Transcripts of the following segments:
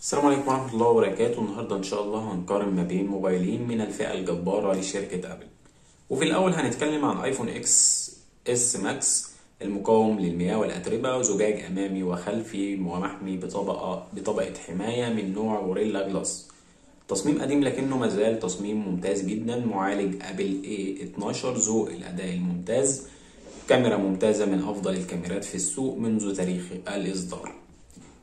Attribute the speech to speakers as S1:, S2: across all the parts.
S1: السلام عليكم ورحمة الله وبركاته. النهاردة إن شاء الله هنقارن ما بين موبايلين من الفئة الجبارة لشركة أبل. وفي الأول هنتكلم عن آيفون XS Max المقاوم للمياه والأتربة وزجاج أمامي وخلفي ومحمي بطبقة بطبقة حماية من نوع Gorilla Glass تصميم قديم لكنه مازال تصميم ممتاز جدا معالج أبل A12 ذو الأداء الممتاز كاميرا ممتازة من أفضل الكاميرات في السوق منذ تاريخ الإصدار.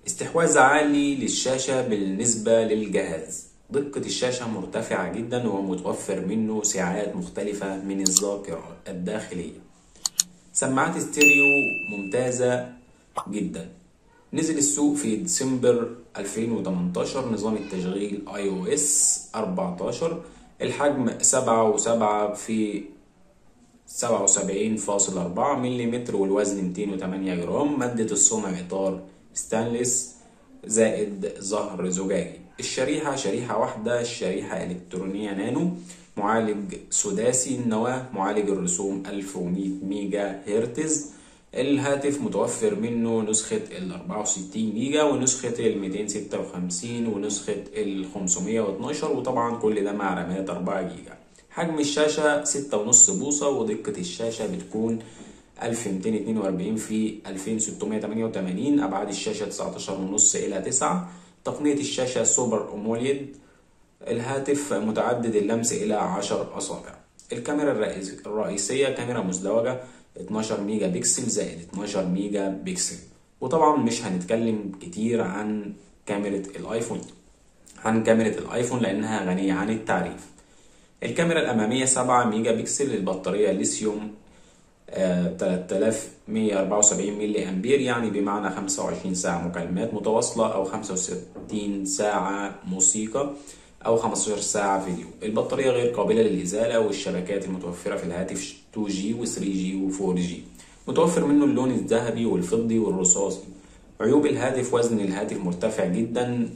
S1: استحواذ عالي للشاشة بالنسبة للجهاز. دقة الشاشة مرتفعة جدا ومتوفر منه سعات مختلفة من الذاكرة الداخلية. سماعات ستيريو ممتازة جدا. نزل السوق في ديسمبر 2018 نظام التشغيل iOS 14 الحجم 7 و7 في 77.4 ملم والوزن 208 جرام مادة الصنع إطار ستانلس زائد ظهر زجاجي. الشريحة شريحة واحدة الشريحة إلكترونية نانو معالج سداسي النواة معالج الرسوم 1100 ميجا هرتز. الهاتف متوفر منه نسخة ال 64 جيجا ونسخة ال 256 ونسخة ال 512 وطبعا كل ده مع رامات 4 جيجا. حجم الشاشة 6.5 بوصة ودقة الشاشة بتكون 1242 في 2688 أبعاد الشاشة 19.5 إلى 9 تقنية الشاشة Super AMOLED الهاتف متعدد اللمس إلى 10 أصابع. الكاميرا الرئيسية كاميرا مزدوجة 12 ميجا بكسل زائد 12 ميجا بكسل. وطبعا مش هنتكلم كتير عن كاميرا الآيفون. عن كاميرا الآيفون لأنها غنية عن التعريف. الكاميرا الأمامية 7 ميجا بكسل البطارية ليثيوم 3174 ملي أمبير يعني بمعنى 25 ساعة مكالمات متواصلة أو 65 ساعة موسيقى أو 15 ساعة فيديو. البطارية غير قابلة للإزالة والشبكات المتوفرة في الهاتف 2G و 3G و 4G متوفر منه اللون الذهبي والفضي والرصاصي. عيوب الهاتف وزن الهاتف مرتفع جدا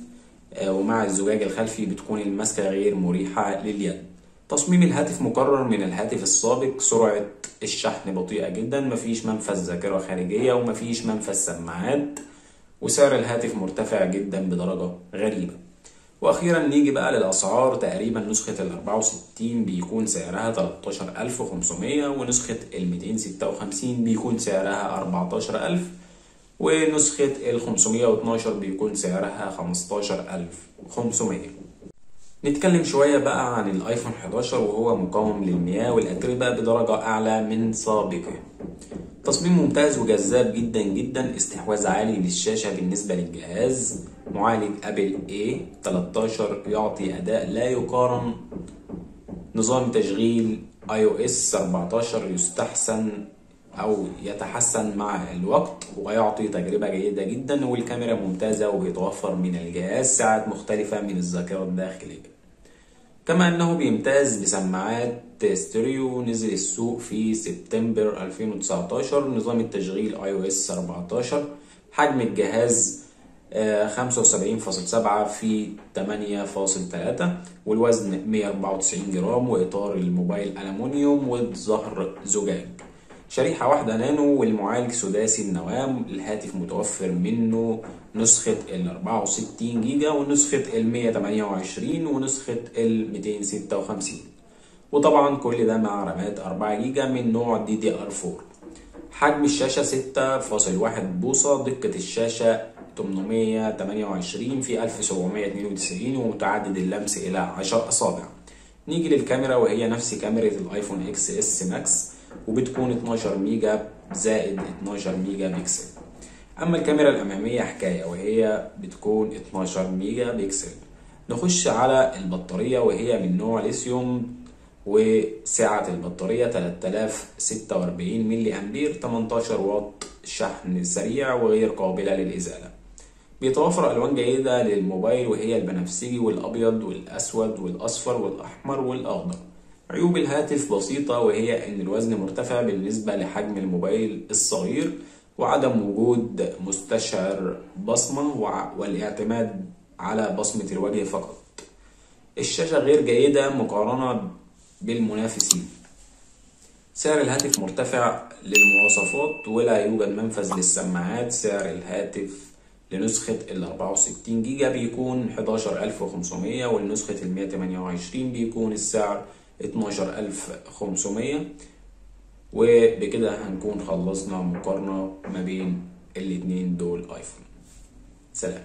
S1: ومع الزجاج الخلفي بتكون المسكة غير مريحة لليد. تصميم الهاتف مكرر من الهاتف السابق سرعة الشحن بطيئة جدا مفيش منفذ ذاكرة خارجية ومفيش منفذ سماعات وسعر الهاتف مرتفع جدا بدرجة غريبة. وأخيرا نيجي بقى للأسعار تقريبا نسخة ال 64 بيكون سعرها 13500 ونسخة ال 256 بيكون سعرها 14000 ونسخة ال 512 بيكون سعرها 15500 نتكلم شوية بقى عن الآيفون 11 وهو مقاوم للمياه والاتربة بدرجة أعلى من سابقه. تصميم ممتاز وجذاب جدا جدا استحواذ عالي للشاشة بالنسبة للجهاز. معالج أبل A13 يعطي أداء لا يقارن. نظام تشغيل iOS 14 يستحسن. أو يتحسن مع الوقت ويعطي تجربة جيدة جدا والكاميرا ممتازة وبيتوفر من الجهاز سعات مختلفة من الذاكرة الداخلية. كما أنه بيمتاز بسماعات ستيريو نزل السوق في سبتمبر 2019 نظام التشغيل iOS 14 حجم الجهاز 75.7 في 8.3 والوزن 194 جرام وإطار الموبايل الومنيوم والظهر زجاج. شريحة واحدة نانو والمعالج سداسي النواة الهاتف متوفر منه نسخة ال 64 جيجا ونسخة ال 128 ونسخة ال 256 وطبعا كل ده مع رامات 4 جيجا من نوع DDR 4 حجم الشاشة 6.1 بوصة دقة الشاشة 828 في 1792 ومتعدد اللمس إلى 10 أصابع. نيجي للكاميرا وهي نفس كاميرا الآيفون XS Max. وبتكون 12 ميجا زائد 12 ميجا بكسل. أما الكاميرا الأمامية حكاية وهي بتكون 12 ميجا بكسل. نخش على البطارية وهي من نوع ليثيوم وسعة البطارية 3046 ملي أمبير 18 واط شحن سريع وغير قابلة للإزالة. بيتوفر ألوان جيدة للموبايل وهي البنفسجي والأبيض والأسود والأصفر والأحمر والأخضر. عيوب الهاتف بسيطة وهي إن الوزن مرتفع بالنسبة لحجم الموبايل الصغير وعدم وجود مستشعر بصمة والاعتماد على بصمة الوجه فقط. الشاشة غير جيدة مقارنة بالمنافسين. سعر الهاتف مرتفع للمواصفات ولا يوجد منفذ للسماعات. سعر الهاتف لنسخة ال 64 جيجا بيكون 11500 ولنسخة ال 128 بيكون السعر 12500 وبكده هنكون خلصنا مقارنة ما بين الاتنين دول ايفون سلام.